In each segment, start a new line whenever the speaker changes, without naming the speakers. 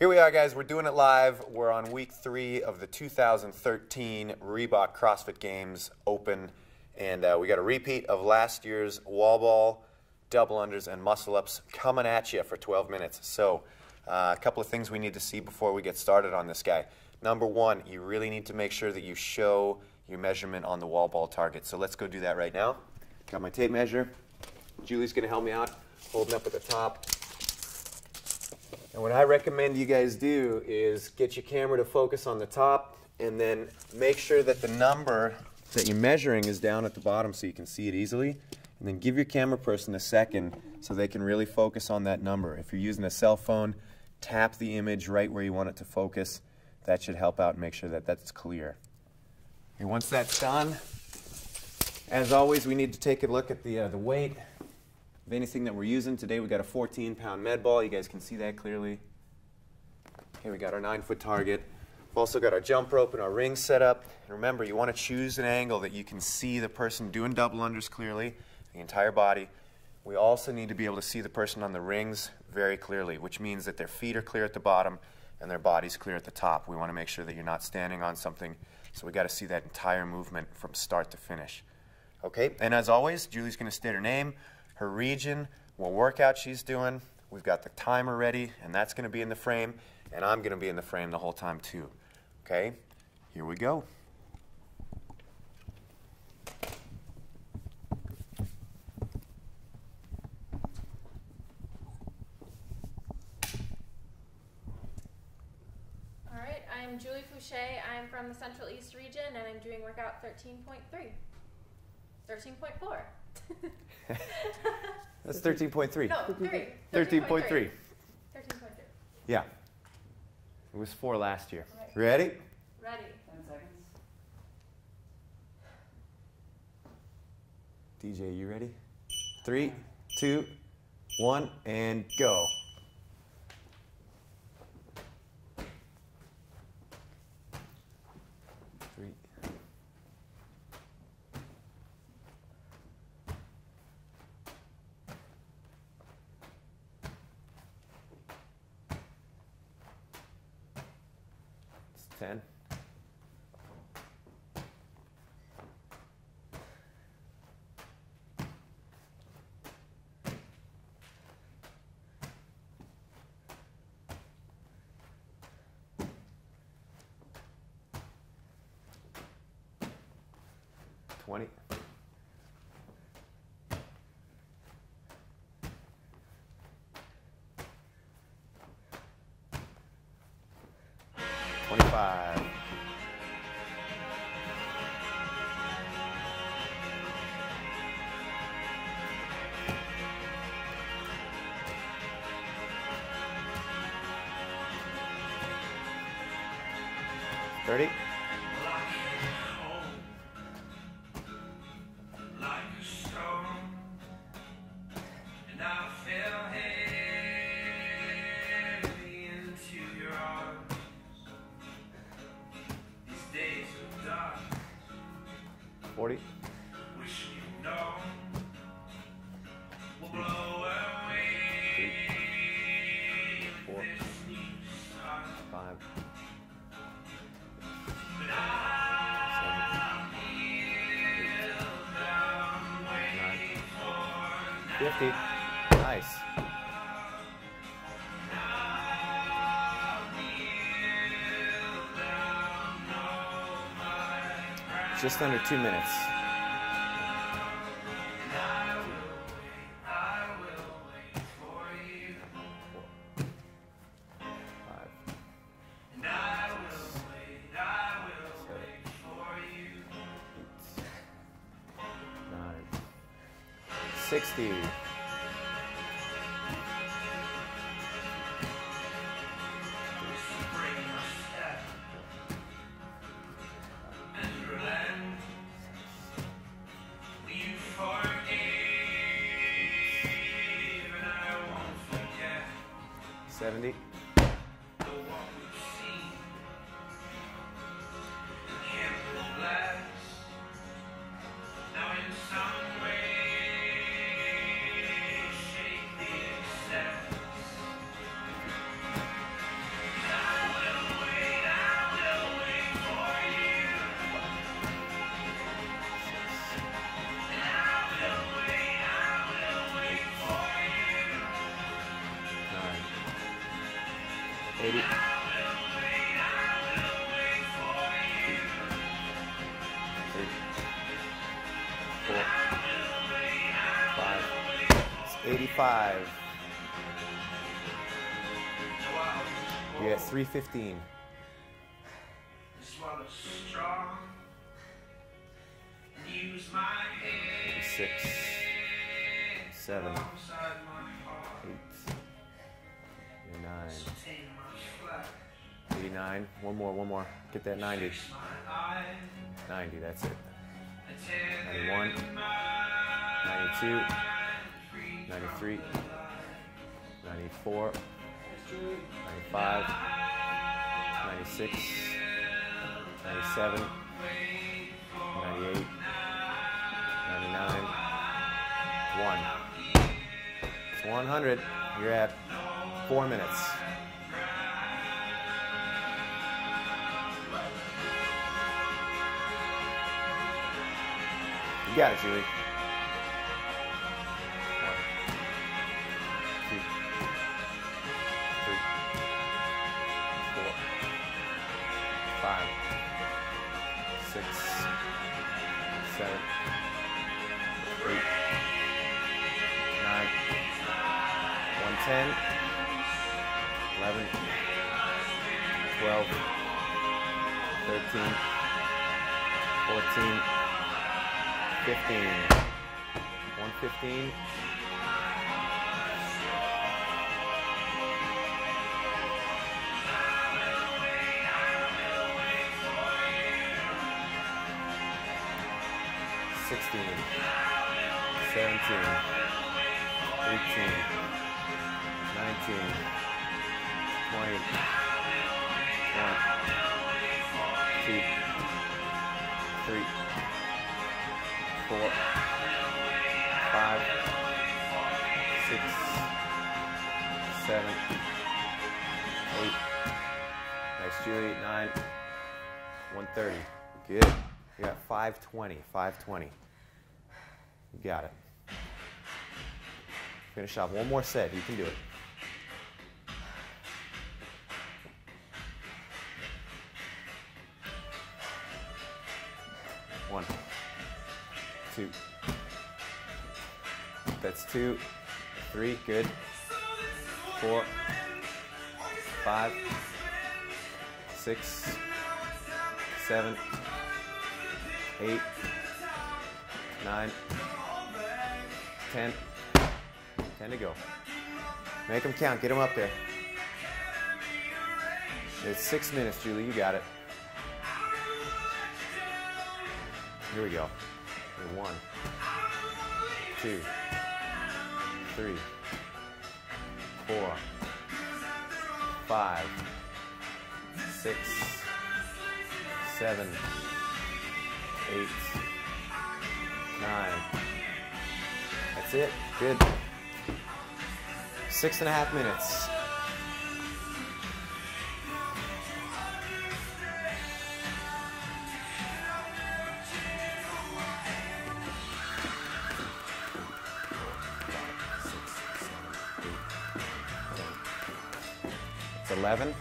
Here we are, guys. We're doing it live. We're on week three of the 2013 Reebok CrossFit Games Open, and uh, we got a repeat of last year's wall ball, double unders, and muscle ups coming at you for 12 minutes. So, uh, a couple of things we need to see before we get started on this guy. Number one, you really need to make sure that you show your measurement on the wall ball target. So let's go do that right now. Got my tape measure. Julie's going to help me out, holding up at the top. And what I recommend you guys do is get your camera to focus on the top and then make sure that the number that you're measuring is down at the bottom so you can see it easily. And then give your camera person a second so they can really focus on that number. If you're using a cell phone, tap the image right where you want it to focus. That should help out and make sure that that's clear. And once that's done, as always, we need to take a look at the, uh, the weight of anything that we're using. Today we got a 14 pound med ball. You guys can see that clearly. Here we got our nine foot target. We've also got our jump rope and our ring set up. And remember, you want to choose an angle that you can see the person doing double unders clearly, the entire body. We also need to be able to see the person on the rings very clearly, which means that their feet are clear at the bottom and their body's clear at the top. We want to make sure that you're not standing on something, so we got to see that entire movement from start to finish. Okay, and as always, Julie's going to state her name, her region, what workout she's doing. We've got the timer ready, and that's going to be in the frame, and I'm going to be in the frame the whole time too. Okay, here we go.
All right, I'm Julie Foucher. I'm from the Central East region and I'm doing workout 13.3. 13.4.
That's 13.3.
no, 3.
13.3.
13.3.
Yeah. It was four last year.
Right.
Ready?
Ready.
10 seconds.
DJ, you ready? Three, two, one, and go. Three. It's ten. Twenty. Twenty-five. Thirty.
40. Three,
four, five, seven,
eight,
nine, 50. Just under two minutes. Seventy. 85. You're at 315.
Swallow strong. Use my head
Six, seven, eight, nine,
Tame my flag.
89. One more, one more. Get that 90.
Fix my eyes.
90, that's it. 91, 92,
free
93, 94, 95, 96, 97, 98, 99, 1. It's 100. You're at four minutes. You got it, Julie. 10, 11, 12, 13, 14, 15. 115. 18 twenty, one, two, three, four, five, six, seven, eight. Nice, Julie. Nine. 130. Good. You got 520. 520. You got it. Finish off one more set. You can do it. One two. That's two, three, good. Four, five, six, seven, eight, nine, ten. Ten to go. Make them count. Get them up there. It's six minutes, Julie. You got it. Here we go. One, two, three, four, five, six, seven, eight, nine. That's it. Good. Six and a half minutes. 11.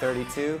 Thirty-two.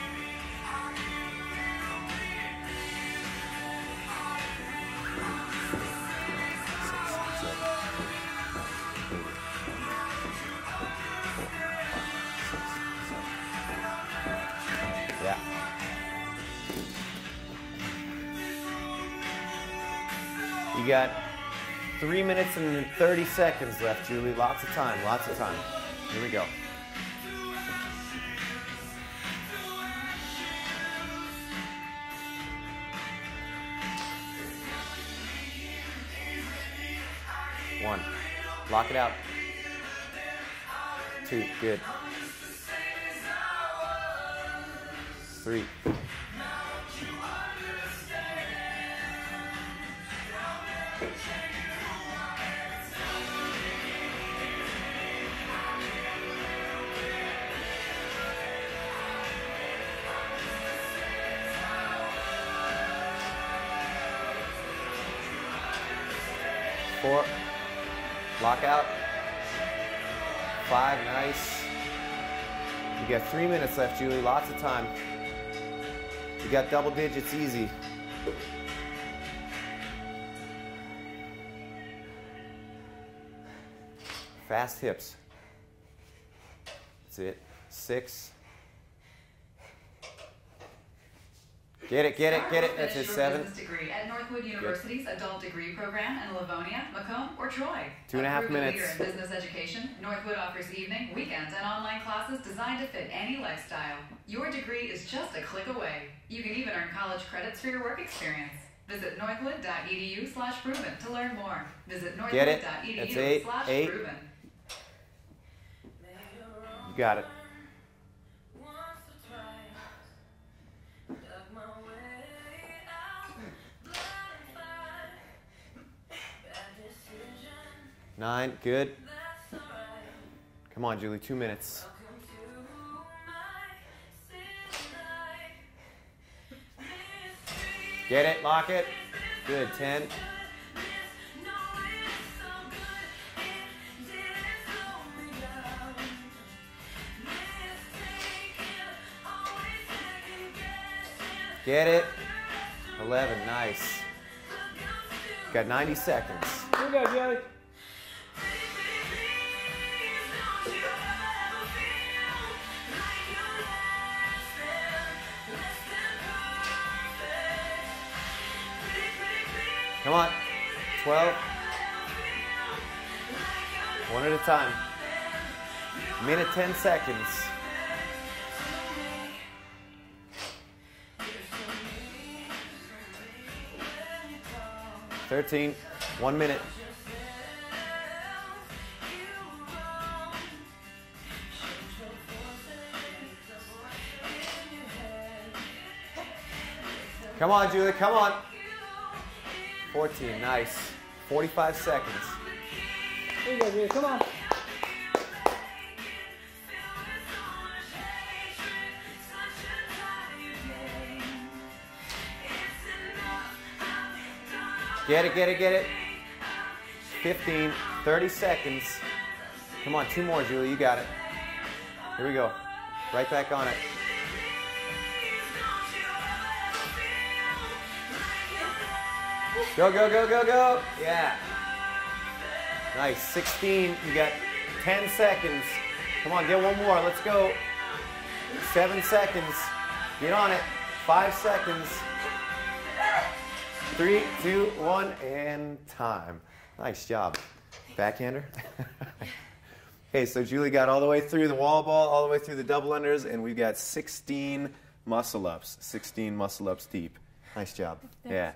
three minutes and 30 seconds left, Julie. Lots of time, lots of time. Here we go. One. Lock it out. Two. Good. Three. Four. Five. Nice. You got three minutes left, Julie. Lots of time. You got double digits easy. Fast hips. That's it. Six. Get it, get it, get it. That's it.
Finish your
Seven.
business degree at Northwood University's adult degree program in Livonia, Macomb, or Troy.
Two and a half minutes.
Leader in business education, Northwood offers evening, weekends, and online classes designed to fit any lifestyle. Your degree is just a click away. You can even earn college credits for your work experience. Visit northwood.edu slash proven to learn more. Visit
Get it. That's eight,
northwood.edu slash proven.
You got it. Nine. Good. Come on, Julie. Two minutes. Get it. Lock it. Good. Ten. Get it. 11. Nice. Got 90 seconds.
Here we go, Joey.
Come on. 12. One at a time. Minute 10 seconds. Thirteen. One minute. Come on, Julie. Come on. 14. Nice. 45 seconds.
Here you go, Joey. Come on.
Get it, get it, get it. 15, 30 seconds. Come on, two more, Julie. You got it. Here we go. Right back on it. Go, go, go, go, go. Yeah. Nice. 16. You got 10 seconds. Come on, get one more. Let's go. Seven seconds. Get on it. Five seconds. Three, two, one, and time. Nice job. Backhander. okay, so Julie got all the way through the wall ball, all the way through the double unders, and we've got 16 muscle ups. 16 muscle ups deep. Nice job. Yeah.